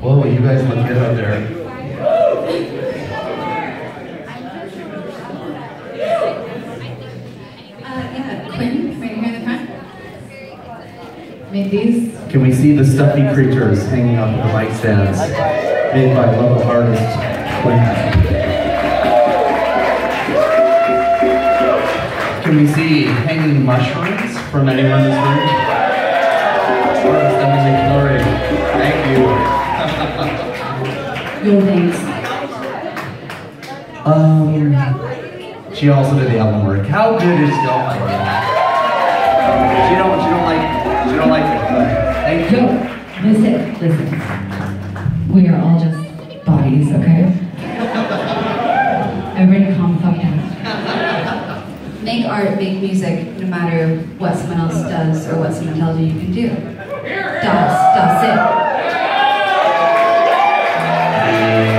Whoa, you guys look good out there. Can we see the stuffy creatures hanging off the mic stands made by local artist Quinn? Can we see hanging mushrooms from anyone in this room? You. Your thanks. Um, she also did the album work. How good is oh my god. She don't she don't like she don't like it. but Thank Yo, you. listen, listen. We are all just bodies, okay? Everybody calm the fuck down. Make art, make music, no matter what someone else does or what someone tells you you can do. Das, das it. Yeah.